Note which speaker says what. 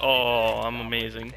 Speaker 1: Oh, I'm amazing.